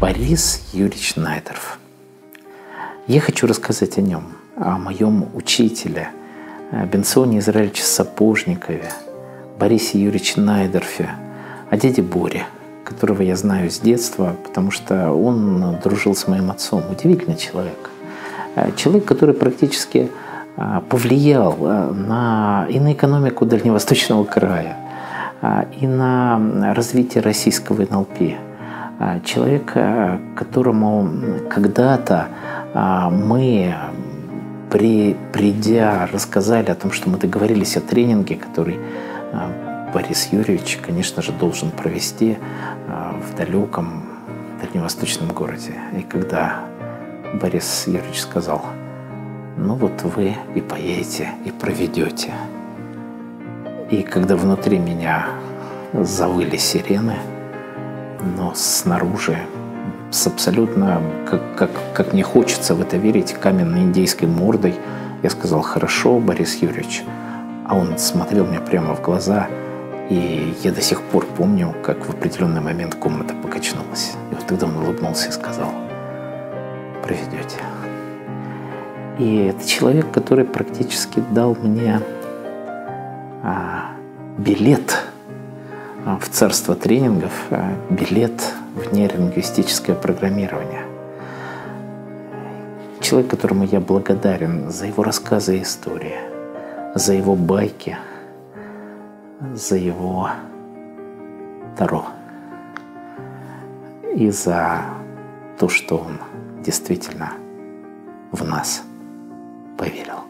Борис Юрьевич Найдеров. Я хочу рассказать о нем, о моем учителе, Бенсоне Израильевиче Сапожникове, Борисе Юрьевиче Найдерфе, о деде Боре, которого я знаю с детства, потому что он дружил с моим отцом. Удивительный человек. Человек, который практически а, повлиял на, и на экономику Дальневосточного края, и на развитие российского НЛП. Человек, которому когда-то мы, при, придя, рассказали о том, что мы договорились о тренинге, который Борис Юрьевич, конечно же, должен провести в далеком дальневосточном городе. И когда Борис Юрьевич сказал – ну вот вы и поедете, и проведете. И когда внутри меня завыли сирены, но снаружи с абсолютно, как, как, как мне хочется в это верить, каменной индейской мордой, я сказал, хорошо, Борис Юрьевич. А он смотрел мне прямо в глаза, и я до сих пор помню, как в определенный момент комната покачнулась. И вот тогда он улыбнулся и сказал, проведете. И это человек, который практически дал мне а, билет в царство тренингов, а, билет в нейролингвистическое программирование. Человек, которому я благодарен за его рассказы и истории, за его байки, за его таро и за то, что он действительно в нас – поверил.